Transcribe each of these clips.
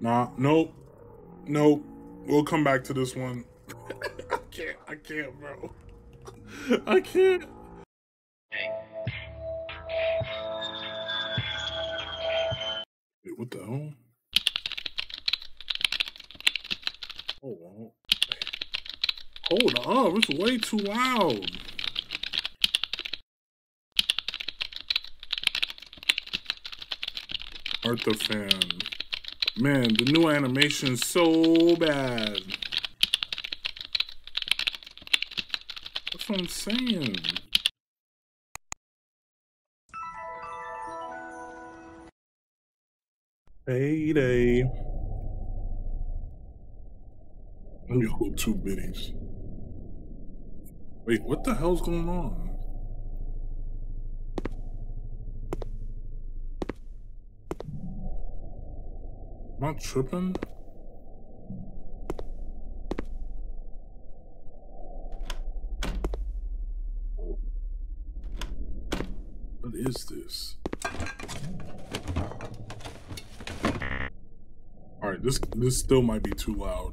Nah, nope. Nope. We'll come back to this one. I can't. I can't, bro. I can't. Wait, what the hell? Oh, wow. Hold up. It's way too loud. Arthur fan. Man, the new animation's so bad. That's what I'm saying. Payday. Let me hold two biddies. Wait, what the hell's going on? Am I tripping? What is this? Alright, this this still might be too loud.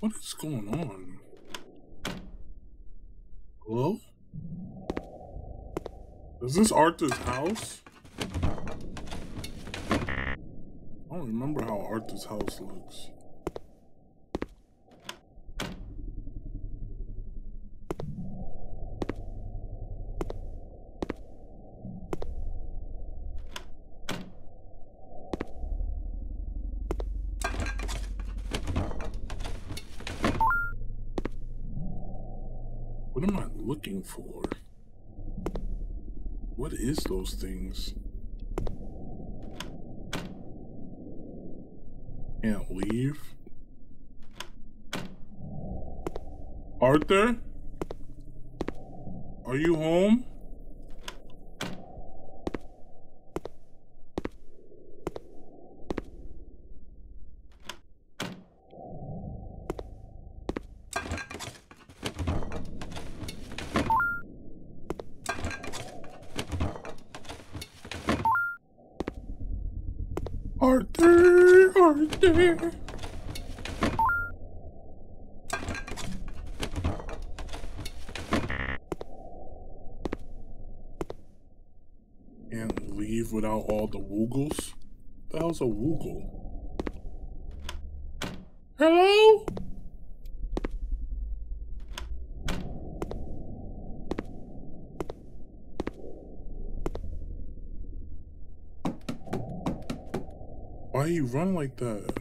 What is going on? Hello? Is this Arthur's house? I don't remember how Arthur's house looks. What am I looking for? What is those things? Can't leave. Arthur? Are you home? Arthur, Arthur. Can't leave all the woogles? The hell's a woogle? Hello? Why you run like that?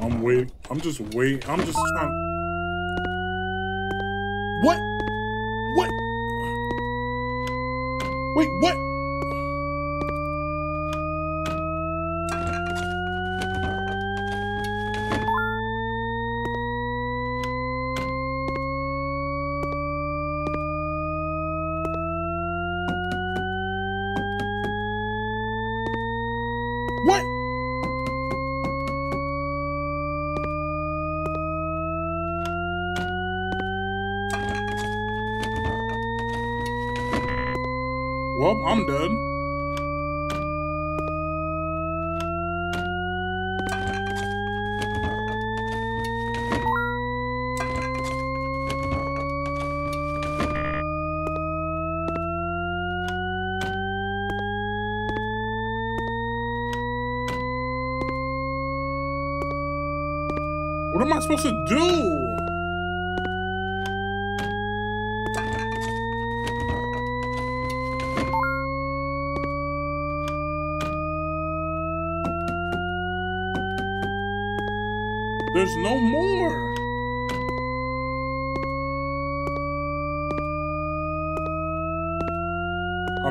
I'm waiting. I'm just waiting. I'm just trying. What? What? Wait, what? Well, I'm done. What am I supposed to do?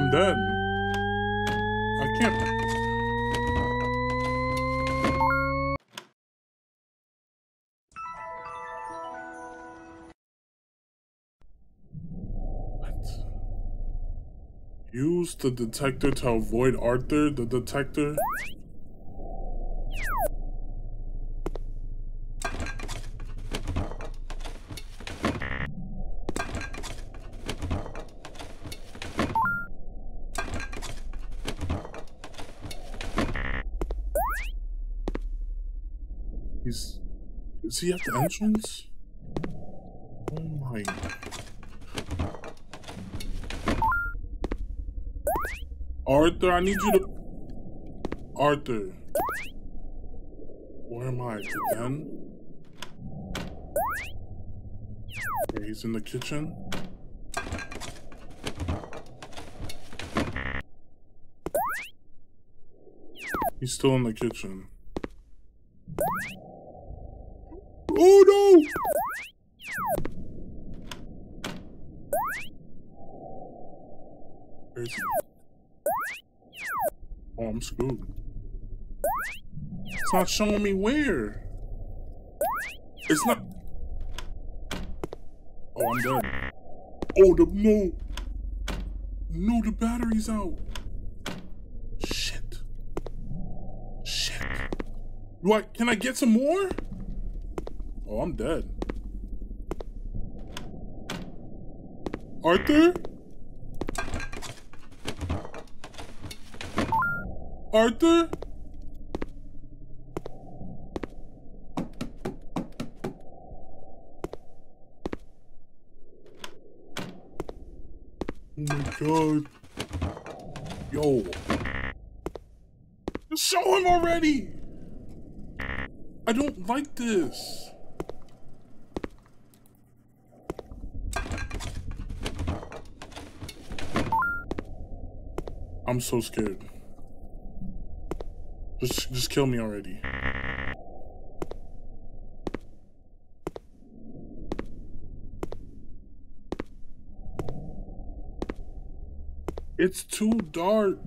Dead. I can't. What? Use the detector to avoid Arthur, the detector. He's... Is he at the entrance? Oh my... Arthur, I need you to... Arthur. Where am I? Again? Okay, he's in the kitchen. He's still in the kitchen. Oh I'm screwed. It's not showing me where. It's not. Oh, I'm dead. Oh, the no. No, the battery's out. Shit. Shit. Do I? Can I get some more? Oh, I'm dead. Arthur? Arthur? Oh my god. Yo. Show him already! I don't like this. I'm so scared. Just, just kill me already. It's too dark.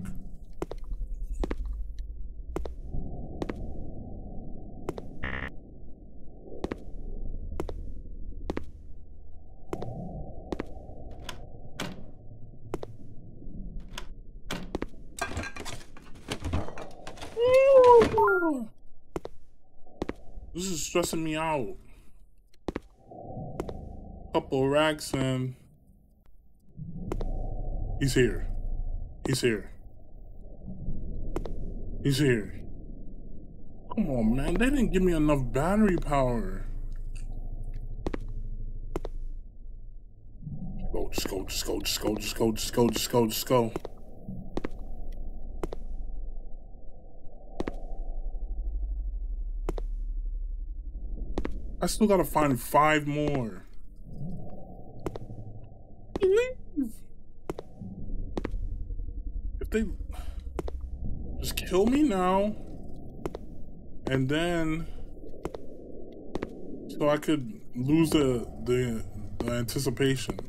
This is stressing me out. Couple racks and he's here. He's here. He's here. Come on, man. They didn't give me enough battery power. Just Go, just go, just go, just go, just go, just go, just go, just go. I still gotta find five more. If they just kill me now, and then so I could lose the the, the anticipation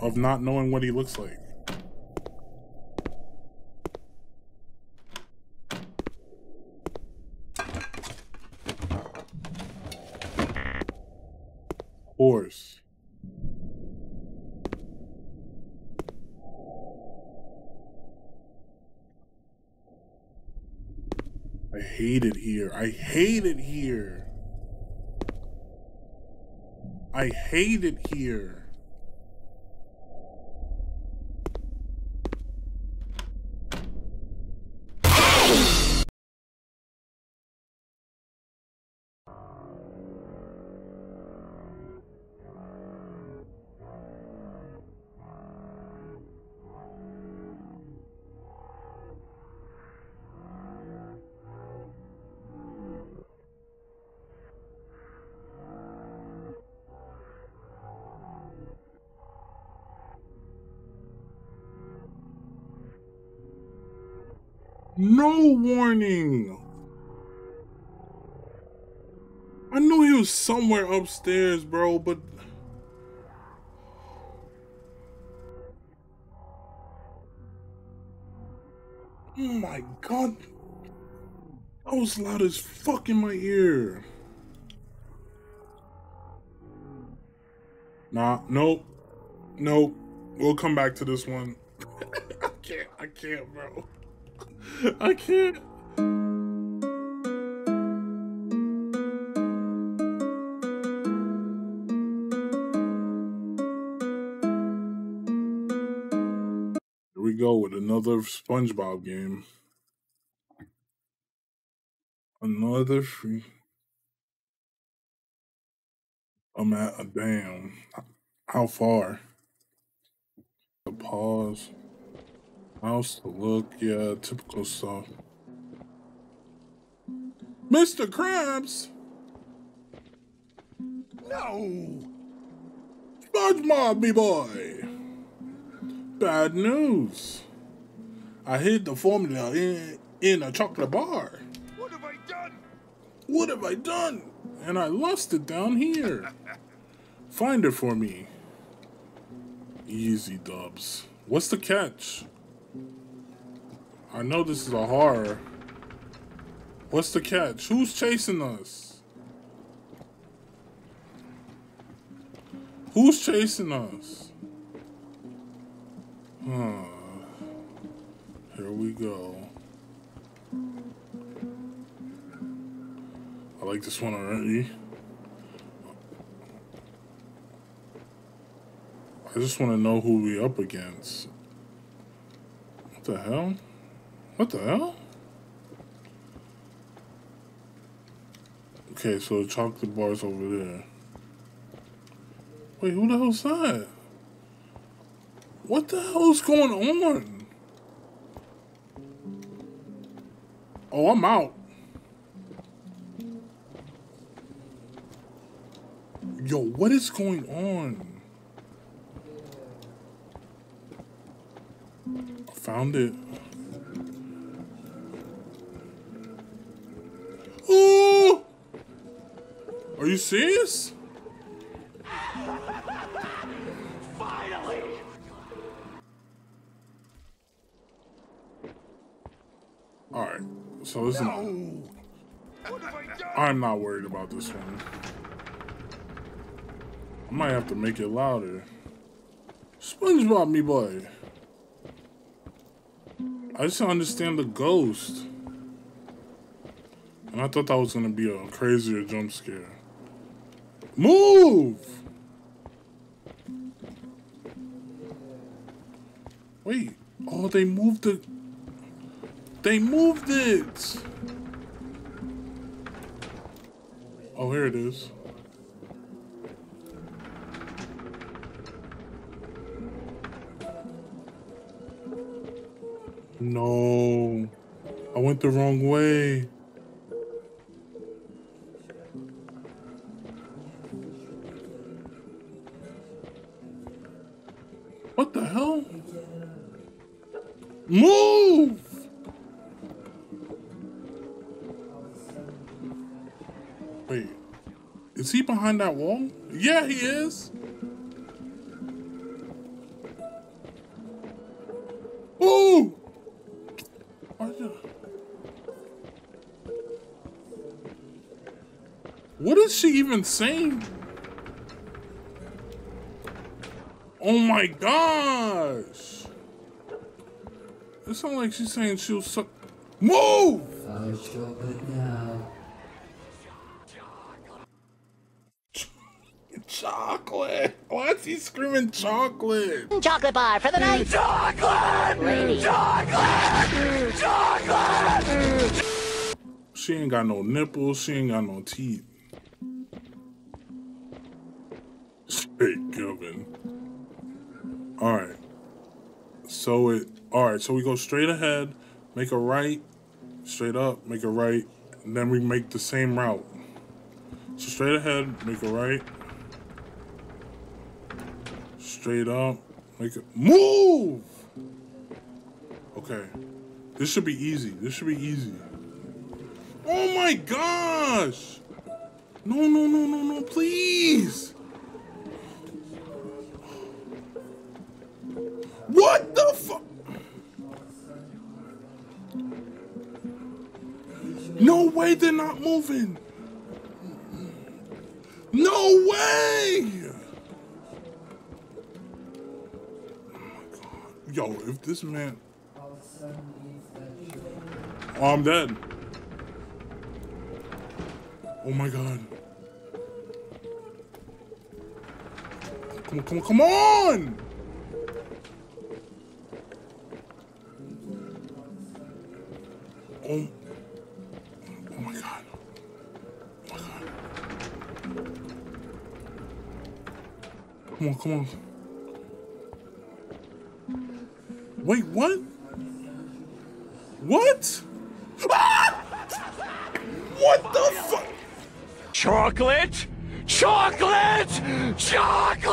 of not knowing what he looks like. Horse. I hate it here. I hate it here. I hate it here. No warning. I knew he was somewhere upstairs, bro, but Oh my god. That was loud as fuck in my ear. Nah, nope. Nope. We'll come back to this one. I can't, I can't, bro. I can't. Here we go with another SpongeBob game. Another free. I'm at a damn. How far? The pause. Mouse to look. Yeah, typical stuff. Mr. Krabs! No! SpongeBob, me boy! Bad news. I hid the formula in, in a chocolate bar. What have I done? What have I done? And I lost it down here. Find it for me. Easy dubs. What's the catch? I know this is a horror. What's the catch? Who's chasing us? Who's chasing us? Huh. Here we go. I like this one already. I just want to know who we up against. What the hell? What the hell? Okay, so the chocolate bar's over there. Wait, who the hell's that? What the hell's going on? Oh, I'm out. Yo, what is going on? I found it. Are you serious? Finally! Alright, so listen. No! What have I done? I'm not worried about this one. I might have to make it louder. SpongeBob, me boy. I just don't understand the ghost. And I thought that was gonna be a crazier jump scare. Move! Wait. Oh, they moved the. They moved it! Oh, here it is. No. I went the wrong way. That wall? Yeah, he is. Ooh! What is she even saying? Oh my gosh! It sounds like she's saying she'll suck. Move! Five chocolate now. Chocolate! Why is he screaming chocolate? chocolate bar for the night. Mm. Chocolate! Lady. Chocolate! Chocolate! She ain't got no nipples. She ain't got no teeth. Straight Kevin. All right. So it. All right. So we go straight ahead, make a right, straight up, make a right, and then we make the same route. So straight ahead, make a right, straight up, make it move. Okay. This should be easy. This should be easy. Oh my gosh! No, no, no, no, no, please! What the fuck? No way they're not moving! No way! Yo, if this man. Oh, I'm dead. Oh my god. Come on, come on, come on! Oh. Oh my god. Oh my god. Come on, come on. Wait, what? What? Ah! What the fuck? Chocolate! Chocolate! Chocolate!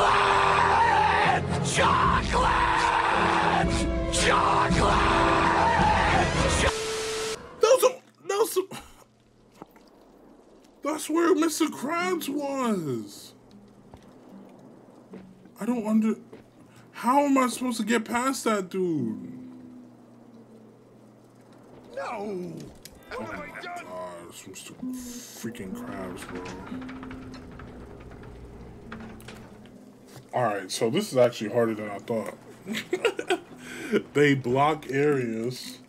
Chocolate! Chocolate! That was a, that was a, That's where Mr. Krabs was. I don't under. How am I supposed to get past that dude? No! Oh my god, some stu- freaking crabs, bro. Alright, so this is actually harder than I thought. they block areas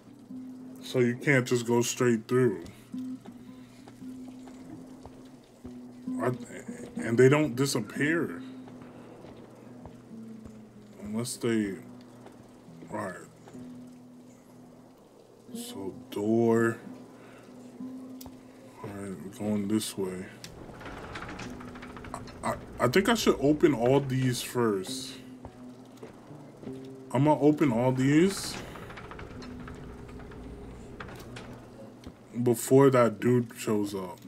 so you can't just go straight through. And they don't disappear. Unless they. Alright. So, door. Alright, we're going this way. I, I think I should open all these first. I'm gonna open all these before that dude shows up.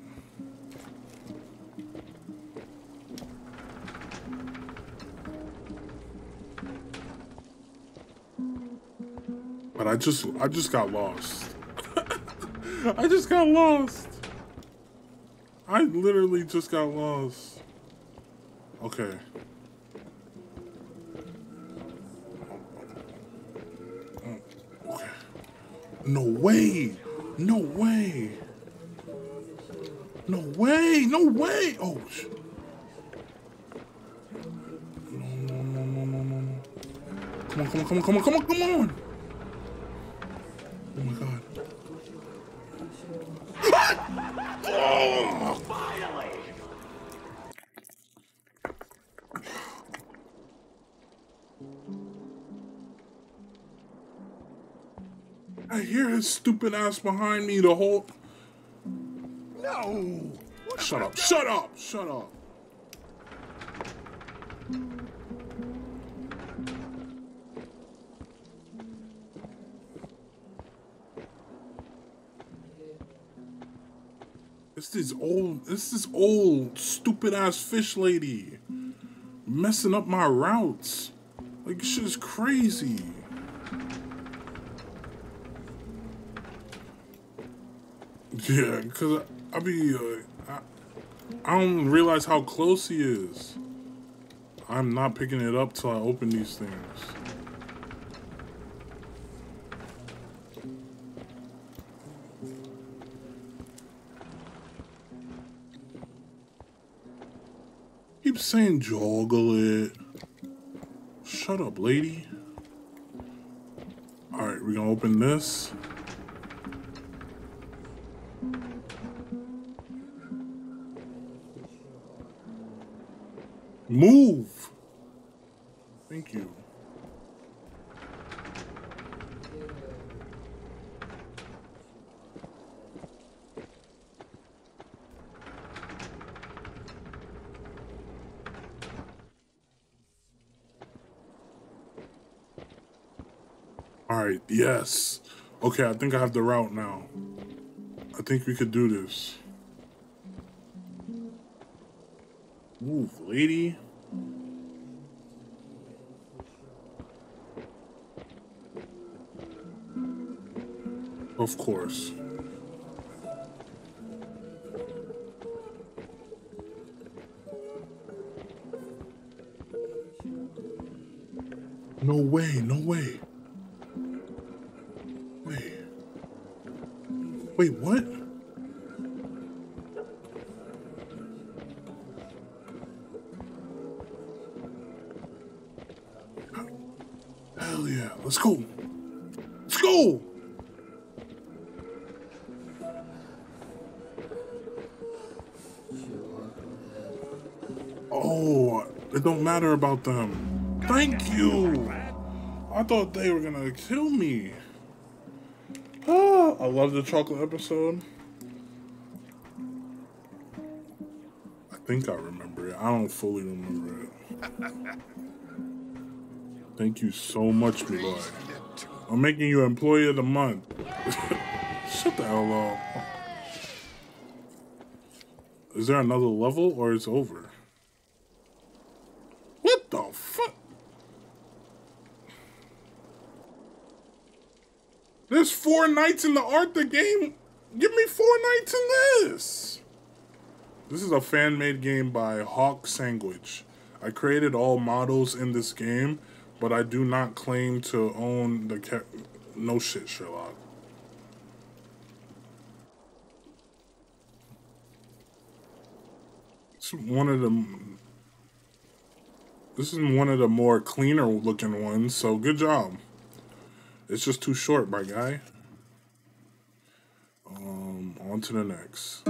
But I just I just got lost. I just got lost. I literally just got lost. Okay. Mm, okay. No way. No way. No way. No way. Oh. No, no, no, no, no, no. Come on, come on, come on, come on, come on, come on. His stupid ass behind me the whole. No! Shut up! Shut up! Shut up! This this old, this this old stupid ass fish lady messing up my routes. Like shit is crazy. Yeah, cause I, I be, uh, I, I don't realize how close he is. I'm not picking it up till I open these things. Keep saying joggle it. Shut up, lady. Alright, we're gonna open this. Move! Thank you. Alright, yes. Okay, I think I have the route now. I think we could do this. Lady. Of course. No way, no way. Wait. Wait, what? Go. Oh, it don't matter about them. Thank you. I thought they were gonna kill me. Ah, I love the chocolate episode. I think I remember it. I don't fully remember it. Thank you so much, boy. I'm making you employee of the month. Shut the hell up. Is there another level or it's over? What the fuck? There's four nights in the Arthur game. Give me four nights in this. This is a fan made game by Hawk Sandwich. I created all models in this game, but I do not claim to own the ca- no shit, Sherlock. It's one of the. This is one of the more cleaner looking ones, so good job. It's just too short, my guy. Um, on to the next.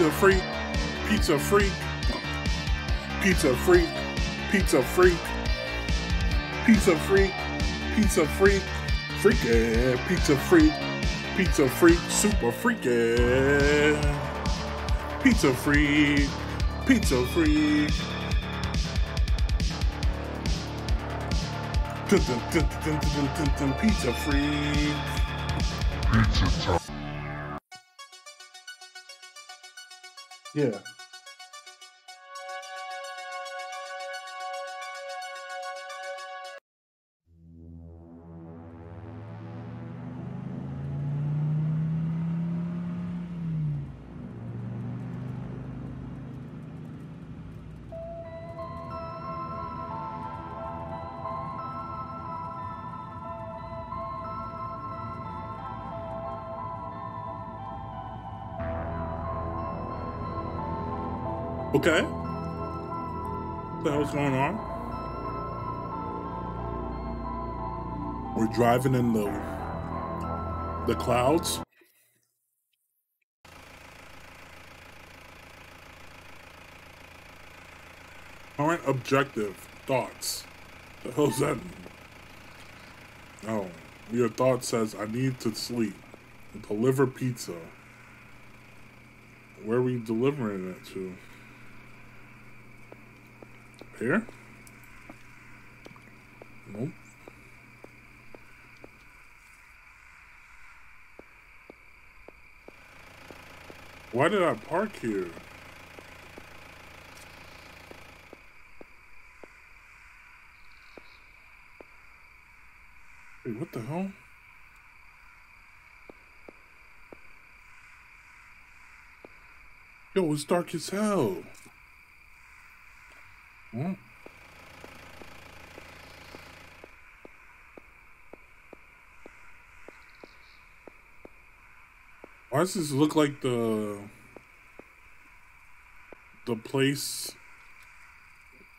Pizza freak, pizza freak, pizza freak, pizza freak, pizza freak, pizza freak, freaky, pizza freak, pizza freak, super freaky, pizza freak, pizza freak. Dun, dun, Pizza freak. Yeah. Okay. What the hell's going on? We're driving in the the clouds. Current objective thoughts. The hell's that mean? Oh, your thought says I need to sleep. Deliver pizza. Where are we delivering it to? Here? Nope. Why did I park here? Wait, what the hell? Yo, it's dark as hell. Hmm? Why does this look like the the place?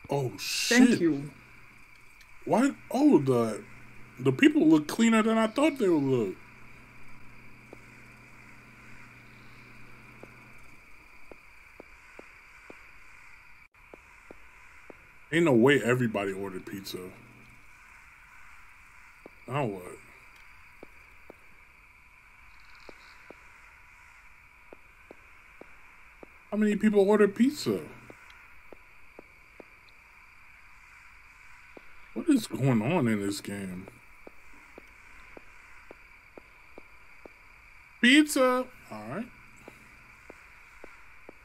Oh shit! Thank you. Why? Oh, the the people look cleaner than I thought they would look. Ain't no way everybody ordered pizza. Now what? How many people ordered pizza? What is going on in this game? Pizza! Alright.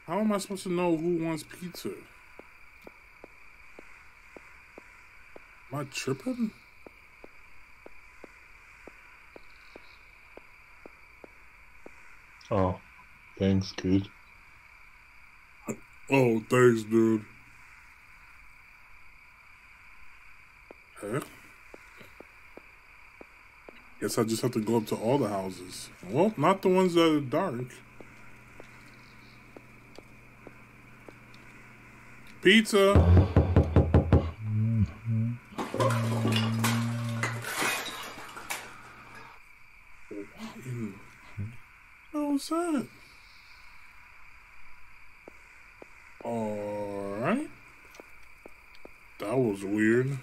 How am I supposed to know who wants pizza? Am I tripping? Oh, thanks, kid. Oh, thanks, dude. Huh? Guess I just have to go up to all the houses. Well, not the ones that are dark. Pizza! Mm-hmm. Alright. That was weird.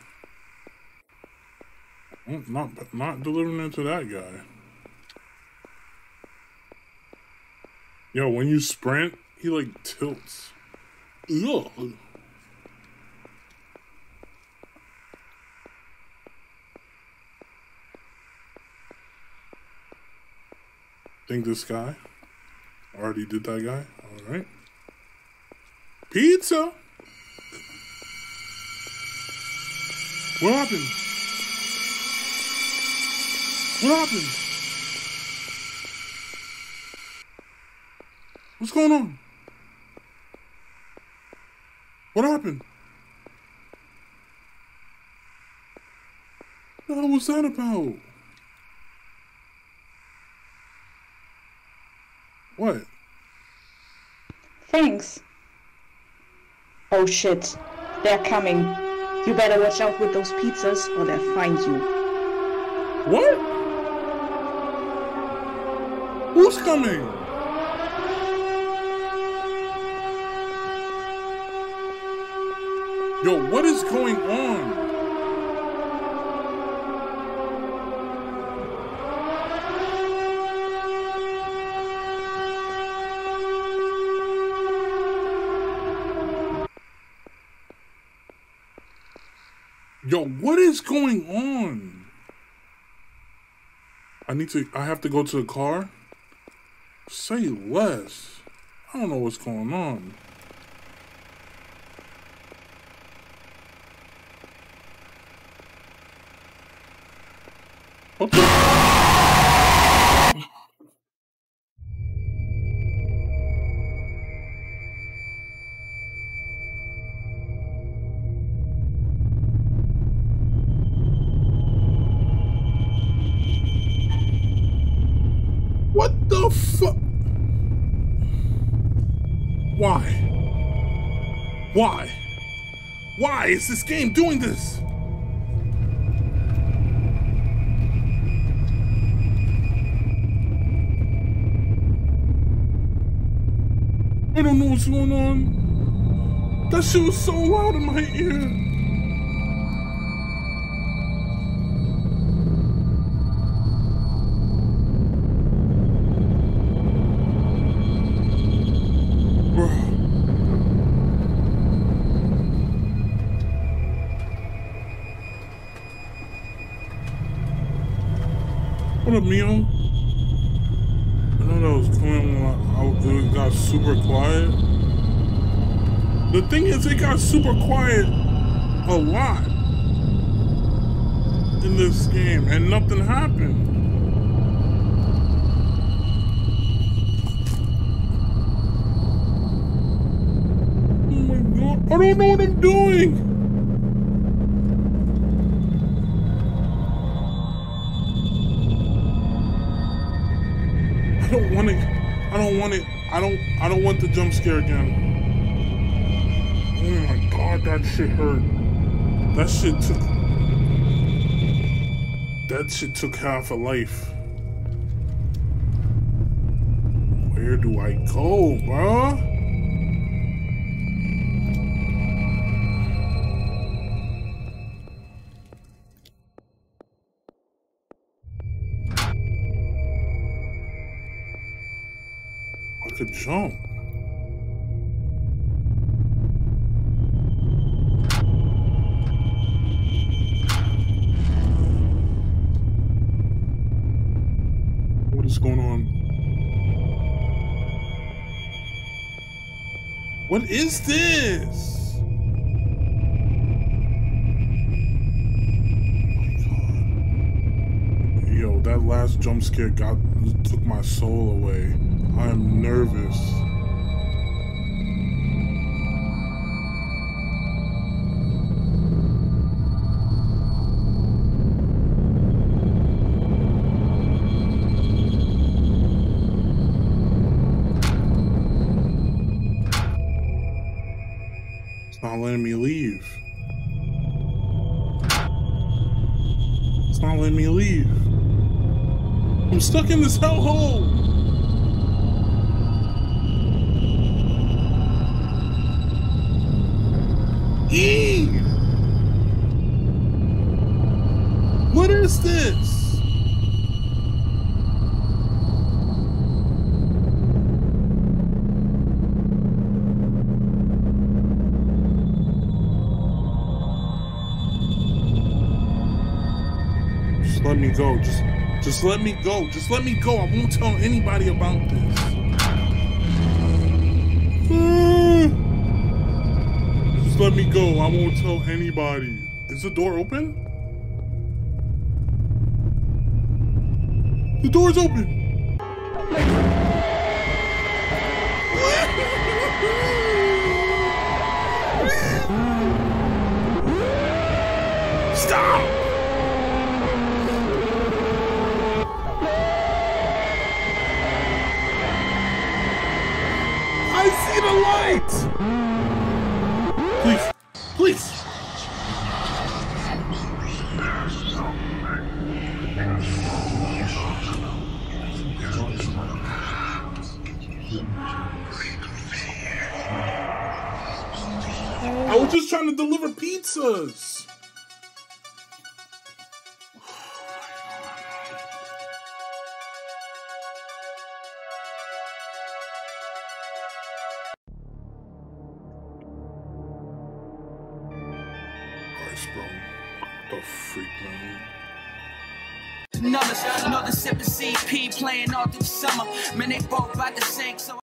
Not not delivering it to that guy. Yo, when you sprint, he like tilts. Ugh. Think this guy already did that guy. All right. Pizza. What happened? What happened? What's going on? What happened? What was that about? What? Thanks. Oh shit. They're coming. You better watch out with those pizzas or they'll find you. What? Who's coming? Yo, what is going on? Yo, what is going on? I need to. I have to go to the car. Say less. I don't know what's going on. What the? Why? Why is this game doing this? I don't know what's going on. That shit was so loud in my ear. Mio? I know was coming when I, got super quiet. The thing is, it got super quiet a lot in this game, and nothing happened. Oh my god, I don't know what I'm doing! I don't. I don't want the jump scare again. Oh my god, that shit hurt. That shit took. That shit took half a life. Where do I go, bruh? Jump. What is going on? What is this? Oh. Yo, that last jump scare got took my soul away. I am nervous. It's not letting me leave. It's not letting me leave. I'm stuck in this hellhole. E! What is this? Just let me go. Just just let me go. Just let me go. I won't tell anybody about this. Just let me go. I won't tell anybody. Is the door open? The door's open. Playing all through the summer. Man, they both about to sink, so.